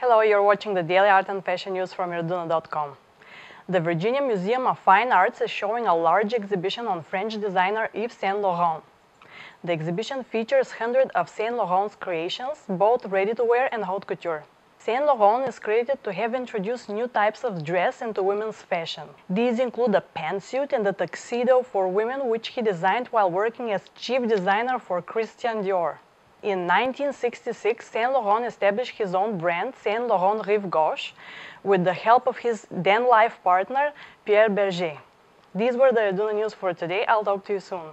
Hello, you're watching the Daily Art and Fashion News from Yarduna.com. The Virginia Museum of Fine Arts is showing a large exhibition on French designer Yves Saint Laurent. The exhibition features hundreds of Saint Laurent's creations, both ready-to-wear and haute couture. Saint Laurent is credited to have introduced new types of dress into women's fashion. These include a pantsuit and a tuxedo for women which he designed while working as chief designer for Christian Dior. In 1966, Saint Laurent established his own brand, Saint Laurent Rive Gauche, with the help of his then life partner, Pierre Bergé. These were the Yarduna news for today. I'll talk to you soon.